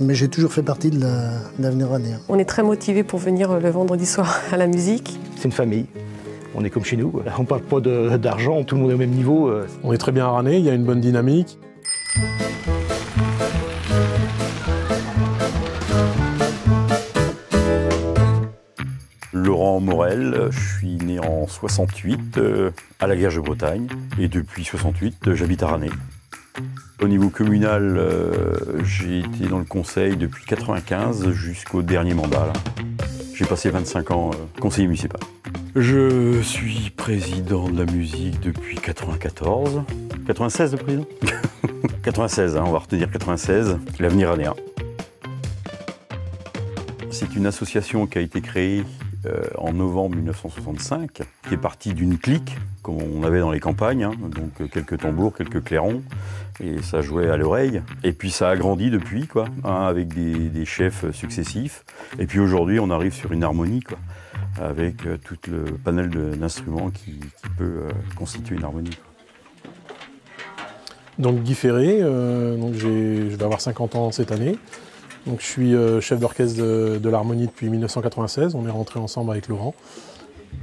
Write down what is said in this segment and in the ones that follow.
Mais j'ai toujours fait partie de l'avenir la, On est très motivés pour venir le vendredi soir à la musique. C'est une famille. On est comme chez nous. On ne parle pas d'argent, tout le monde est au même niveau. On est très bien à il y a une bonne dynamique. Laurent Morel, je suis né en 68 euh, à la Guerre de Bretagne et depuis 68 j'habite à Ranay. Au niveau communal, euh, j'ai été dans le conseil depuis 95 jusqu'au dernier mandat. J'ai passé 25 ans euh, conseiller municipal. Je suis président de la musique depuis 94. 96 le président? 96, hein, on va retenir 96, l'avenir anéen. C'est une association qui a été créée euh, en novembre 1965, qui est partie d'une clique, comme on avait dans les campagnes, hein, donc euh, quelques tambours, quelques clairons, et ça jouait à l'oreille. Et puis ça a grandi depuis, quoi, hein, avec des, chefs successifs. Et puis aujourd'hui, on arrive sur une harmonie, quoi, avec euh, tout le panel d'instruments qui, peut constituer une harmonie. Donc Guy Ferré, je vais avoir 50 ans cette année. Donc, je suis euh, chef d'orchestre de, l'harmonie depuis 1996. On est rentré ensemble avec Laurent.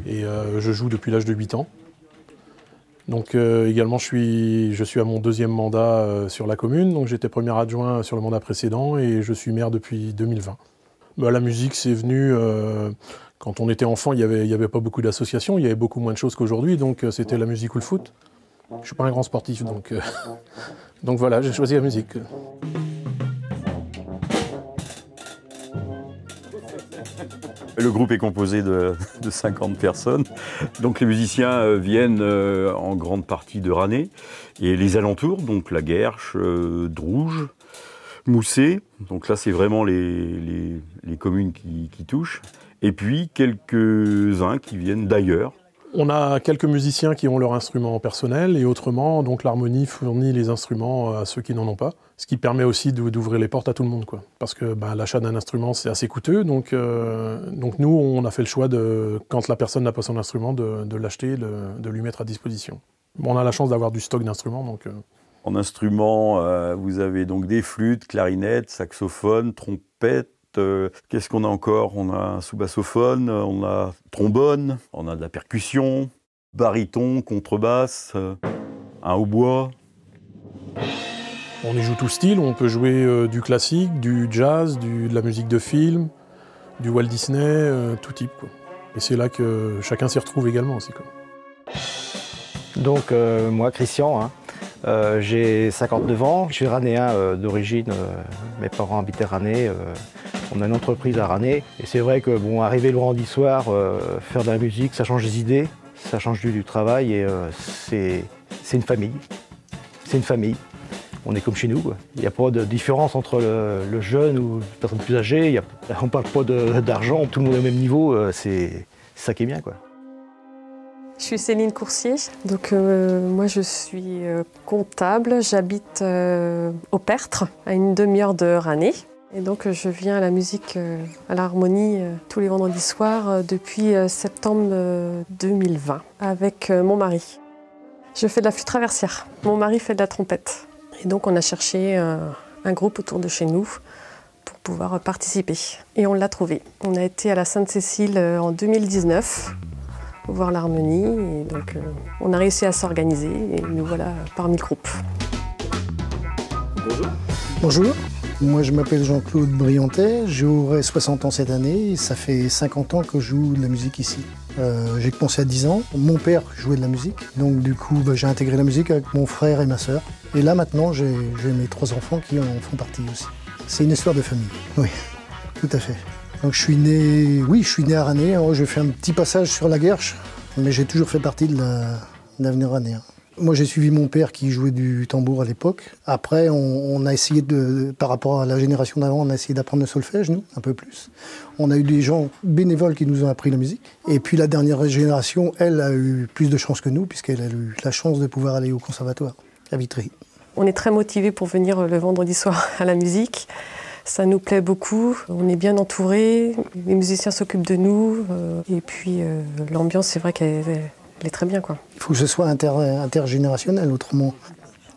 Et euh, je joue depuis l'âge de 8 ans. Donc euh, également, je suis, je suis à mon deuxième mandat sur la commune. Donc j'étais premier adjoint sur le mandat précédent et je suis maire depuis 2020. Bah, la musique, c'est venu quand on était enfant. Il n'y avait, avait pas beaucoup d'associations, il y avait beaucoup moins de choses qu'aujourd'hui. Donc c'était la musique ou le foot. Je ne suis pas un grand sportif, donc, donc voilà, j'ai choisi la musique. Le groupe est composé de, 50 personnes. Donc les musiciens euh, viennent euh, en grande partie de Ranay et les alentours, donc la Guerche, euh, Drouge, Moussé. Donc là, c'est vraiment les, communes qui, qui touchent. Et puis quelques-uns qui viennent d'ailleurs. On a quelques musiciens qui ont leur instrument personnel et autrement, donc l'harmonie fournit les instruments à ceux qui n'en ont pas, ce qui permet aussi d'ouvrir les portes à tout le monde. Parce que bah, l'achat d'un instrument, c'est assez coûteux, donc, euh, donc nous, on a fait le choix, de, quand la personne n'a pas son instrument, de, l'acheter, de, lui mettre à disposition. on a la chance d'avoir du stock d'instruments. Euh. En instruments, euh, vous avez donc des flûtes, clarinettes, saxophones, trompettes, euh, qu'est-ce qu'on a encore? On a un sous-bassophone, on a trombone, on a de la percussion, baryton, contrebasse, euh, un hautbois. On y joue tout style, on peut jouer euh, du classique, du jazz, de la musique de film, du Walt Disney, tout type. Et c'est là que chacun s'y retrouve également aussi. Donc moi, Christian, hein, euh, j'ai 59 ans, je suis ranéen euh, d'origine, euh, mes parents habitaient Ranay, on a une entreprise à Ranay. Et c'est vrai que bon, arriver le vendredi soir, faire de la musique, ça change les idées, ça change du, travail et c'est une famille. C'est une famille. On est comme chez nous. Il n'y a pas de différence entre le, jeune ou la personne plus âgée. on ne parle pas d'argent, tout le monde est au même niveau. C'est ça qui est bien. Je suis Céline Coursier, donc euh, moi je suis euh, comptable, j'habite euh, au Pertre, à une demi-heure de Ranay. Et donc je viens à la musique, à l'harmonie tous les vendredis soirs depuis septembre 2020 avec mon mari. Je fais de la flûte traversière, mon mari fait de la trompette. Et donc on a cherché un groupe autour de chez nous pour pouvoir participer. Et on l'a trouvé. On a été à la Sainte-Cécile en 2019 voir l'harmonie. donc, euh, on a réussi à s'organiser et nous voilà parmi le groupe. Bonjour. Bonjour. Moi, je m'appelle Jean-Claude Briantet, j'aurai 60 ans cette année et ça fait 50 ans que je joue de la musique ici. Euh, j'ai commencé à 10 ans, mon père jouait de la musique, donc du coup bah, j'ai intégré la musique avec mon frère et ma sœur. Et là maintenant j'ai mes trois enfants qui en font partie aussi. C'est une histoire de famille, oui, tout à fait. Donc je suis né, oui, je suis né à Ranay. Oh, j'ai fait un petit passage sur la Guerche, mais j'ai toujours fait partie de l'avenir Ranay. Moi, j'ai suivi mon père qui jouait du tambour à l'époque. Après, on, a essayé de, par rapport à la génération d'avant, on a essayé d'apprendre le solfège, nous, un peu plus. On a eu des gens bénévoles qui nous ont appris la musique. Et puis la dernière génération, elle, a eu plus de chance que nous, puisqu'elle a eu la chance de pouvoir aller au conservatoire à Vitry. On est très motivés pour venir le vendredi soir à la musique. Ça nous plaît beaucoup. On est bien entourés. Les musiciens s'occupent de nous. Euh, et puis euh, l'ambiance, c'est vrai qu'elle très bien. Quoi. Il faut que ce soit intergénérationnel, autrement,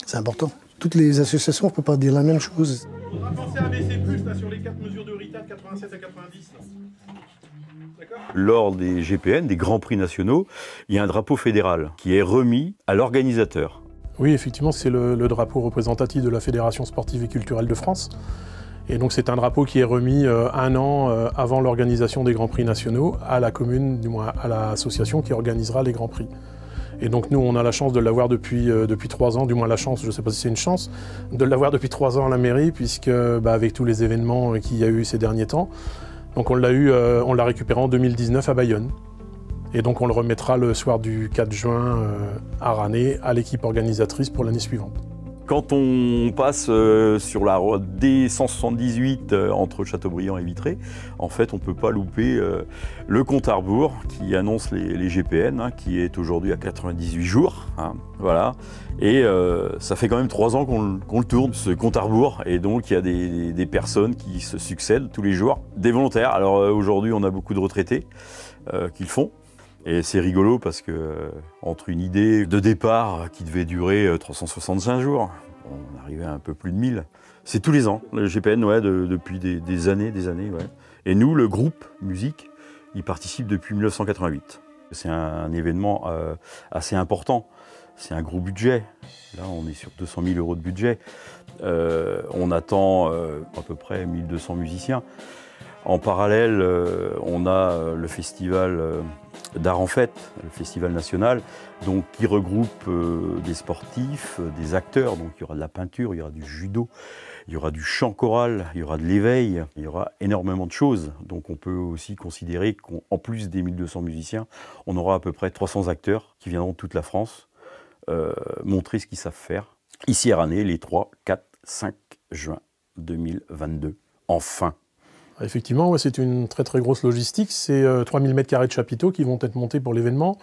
c'est important. toutes les associations ne peuvent pas dire la même chose. Il faudra penser à baisser plus là, sur les 4 mesures de RITA de 87 à 90. D'accord? Lors des GPN, des Grands Prix nationaux, il y a un drapeau fédéral qui est remis à l'organisateur. Oui, effectivement, c'est le, le drapeau représentatif de la Fédération sportive et culturelle de France. Et donc c'est un drapeau qui est remis euh, un an euh, avant l'organisation des Grands Prix nationaux à la commune, du moins à l'association qui organisera les Grands Prix. Et donc nous, on a la chance de l'avoir depuis, euh, trois ans, du moins la chance, je ne sais pas si c'est une chance, de l'avoir depuis trois ans à la mairie, puisque bah, avec tous les événements qu'il y a eu ces derniers temps, donc on l'a eu, on l'a récupéré en 2019 à Bayonne. Et donc on le remettra le soir du 4 juin à Ranné à l'équipe organisatrice pour l'année suivante. Quand on passe euh, sur la route D178 euh, entre Châteaubriand et Vitré, en fait, on ne peut pas louper euh, le compte à rebours qui annonce les, GPN, hein, qui est aujourd'hui à 98 jours. hein, voilà. Et ça fait quand même trois ans qu'on le- tourne, ce compte à rebours. Et donc, il y a des, personnes qui se succèdent tous les jours, des volontaires. Alors aujourd'hui, on a beaucoup de retraités qui le font. Et c'est rigolo parce que euh, entre une idée de départ qui devait durer euh, 365 jours, on arrivait à un peu plus de 1000. C'est tous les ans, le GPN, ouais, de- depuis des, années, des années. Et nous, le groupe musique, il participe depuis 1988. C'est un, événement euh, assez important. C'est un gros budget. Là, on est sur 200 000 euros de budget. Euh, on attend euh, à peu près 1200 musiciens. En parallèle, euh, on a euh, le festival euh, d'art en fête, le festival national, donc qui regroupe euh, des sportifs, euh, des acteurs. Donc il y aura de la peinture, il y aura du judo, il y aura du chant choral, il y aura de l'éveil, il y aura énormément de choses. Donc on peut aussi considérer qu'en plus des 1200 musiciens, on aura à peu près 300 acteurs qui viendront de toute la France euh, montrer ce qu'ils savent faire. Ici à les 3, 4, 5 juin 2022. Enfin. Effectivement, c'est une très très grosse logistique. C'est euh, 3000 m2 de chapiteaux qui vont être montés pour l'événement.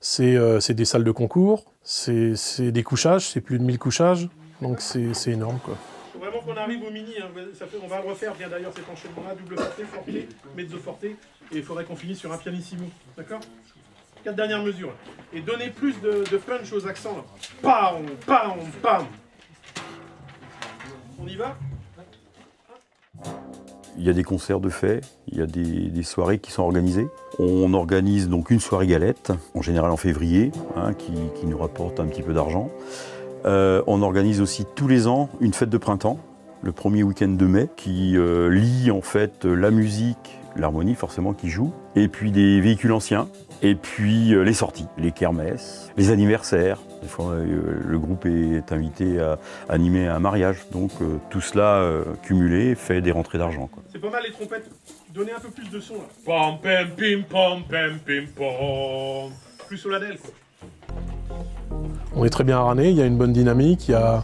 C'est euh, des salles de concours, c'est des couchages, c'est plus de 1000 couchages. Donc c'est énorme. Quoi. Faut vraiment qu'on arrive au mini. hein. On va le refaire bien d'ailleurs cet enchaînement-là, double forte, forte, mezzo forte. Et il faudrait qu'on finisse sur un pianissimo. D'accord? Quatre dernières mesures. Et donner plus de, punch aux accents. Pam, pam, pam. On y va? Il y a des concerts de fait, il y a des, soirées qui sont organisées. On organise donc une soirée galette, en général en février, hein, qui, qui nous rapporte un petit peu d'argent. Euh, on organise aussi tous les ans une fête de printemps, le premier week-end de mai, qui euh, lie en fait la musique, l'harmonie forcément qui joue, et puis des véhicules anciens, et puis euh, les sorties, les kermesses, les anniversaires. Des fois, euh, le groupe est invité à animer un mariage, donc euh, tout cela euh, cumulé fait des rentrées d'argent. C'est pas mal les trompettes. Donnez un peu plus de son là. Pam, pam, pim, pam, pam, pim, pam. Plus solennel quoi. On est très bien à Ranné, il y a une bonne dynamique, il y a,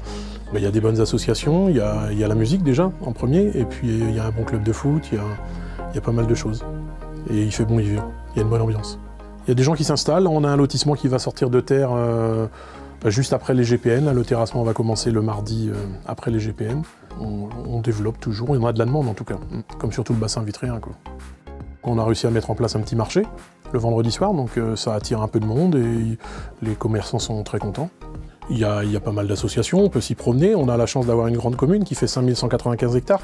il y a des bonnes associations, il y a, il y a la musique déjà en premier, et puis il y a un bon club de foot, il y a, il y a pas mal de choses. Et il fait bon vivre, il y a une bonne ambiance. Il y a des gens qui s'installent, on a un lotissement qui va sortir de terre euh, bah, juste après les GPN. Le terrassement va commencer le mardi euh, après les GPN. On, développe toujours, il y en a de la demande en tout cas, comme sur tout le bassin vitréen. Quoi. On a réussi à mettre en place un petit marché le vendredi soir, donc euh, ça attire un peu de monde et les commerçants sont très contents. Il y a, pas mal d'associations, on peut s'y promener. On a la chance d'avoir une grande commune qui fait 5195 hectares,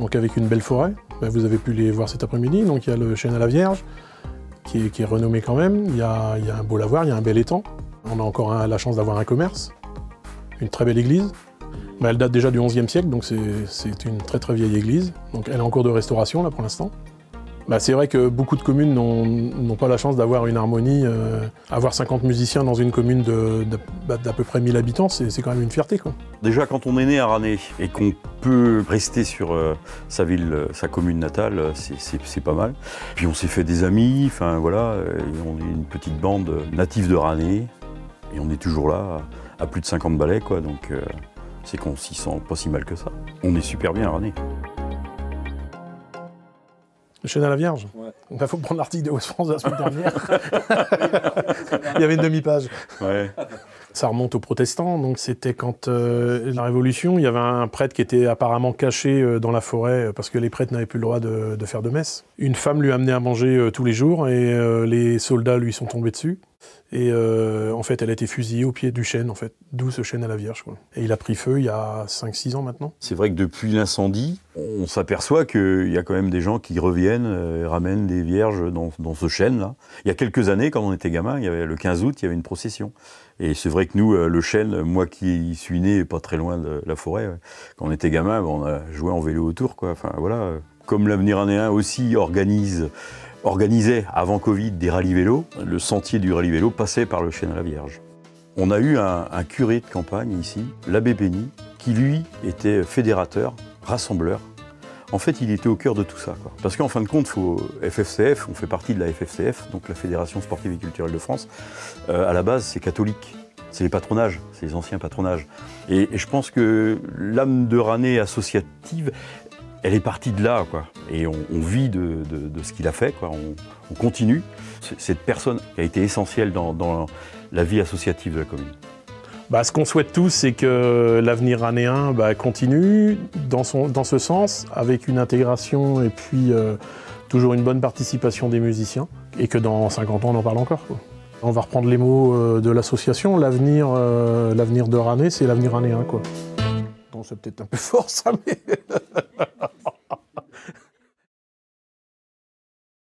donc avec une belle forêt. Ben, vous avez pu les voir cet après-midi. Donc il y a le chêne à la Vierge, qui est, qui est renommé quand même. Il y, a, un beau lavoir, il y a un bel étang. On a encore la chance d'avoir un commerce, une très belle église. Ben, elle date déjà du XIe siècle, donc c'est une très très vieille église. Donc elle est en cours de restauration là pour l'instant. Bah, c'est vrai que beaucoup de communes n'ont pas la chance d'avoir une harmonie. euh, avoir 50 musiciens dans une commune bah, d'à peu près 1000 habitants, c'est quand même une fierté. Quoi. Déjà, quand on est né à Ranné et qu'on peut rester sur euh, sa ville, euh, sa commune natale, c'est- pas mal. Puis on s'est fait des amis, enfin voilà, on est une petite bande native de Ranné et on est toujours là à, plus de 50 balais, quoi. Donc c'est qu'on s'y sent pas si mal que ça. On est super bien à Ranné. Le chêne à la Vierge Il faut prendre l'article de West France de la semaine dernière. Il y avait une demi-page. Ouais. Ça remonte aux protestants, donc c'était quand euh, la Révolution, il y avait un prêtre qui était apparemment caché euh, dans la forêt euh, parce que les prêtres n'avaient plus le droit de, de faire de messe. Une femme lui amenait à manger euh, tous les jours et euh, les soldats lui sont tombés dessus. Et euh, en fait, elle a été fusillée au pied du chêne, en fait, d'où ce chêne à la Vierge. Et il a pris feu il y a 5-6 ans maintenant. C'est vrai que depuis l'incendie, on s'aperçoit qu'il y a quand même des gens qui reviennent et ramènent des vierges dans, dans ce chêne-là. Il y a quelques années, quand on était gamin, il y avait le 15 août, il y avait une procession. Et c'est vrai que nous, le chêne, moi qui suis né pas très loin de la forêt, quand on était gamin, on a joué en vélo autour. Quoi. Enfin, voilà. Comme l'avenir anéen aussi organise organisait avant Covid des rallyes vélos. Le sentier du rallye vélo passait par le chêne à la Vierge. On a eu un, curé de campagne ici, l'abbé Béni, qui lui était fédérateur, rassembleur. En fait, il était au cœur de tout ça. Parce qu'en fin de compte, FFCF, on fait partie de la FFCF, donc la Fédération sportive et culturelle de France. Euh, à la base, c'est catholique. C'est les patronages, c'est les anciens patronages. Et, je pense que l'âme de Rané associative, elle est partie de là, quoi. Et on, vit de, ce qu'il a fait, quoi. On, continue. Cette personne qui a été essentielle dans, la vie associative de la commune. Bah, ce qu'on souhaite tous, c'est que l'avenir ranéen bah, continue dans, son, dans ce sens, avec une intégration et puis euh, toujours une bonne participation des musiciens, et que dans 50 ans, on en parle encore. On va reprendre les mots euh, de l'association. L'avenir, euh, l'avenir de Rané, c'est l'avenir ranéen. Quoi. c'est peut-être un peu fort ça, mais...